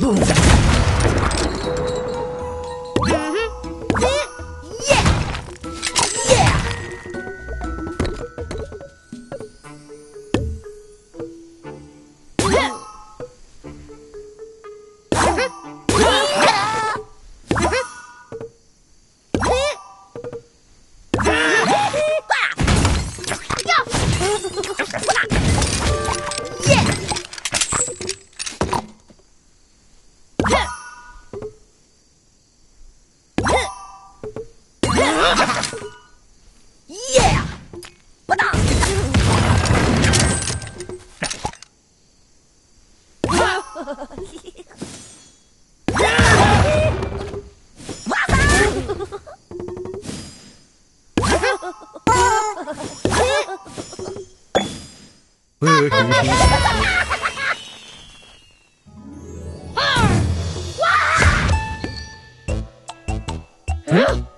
Boom! 으흐. え？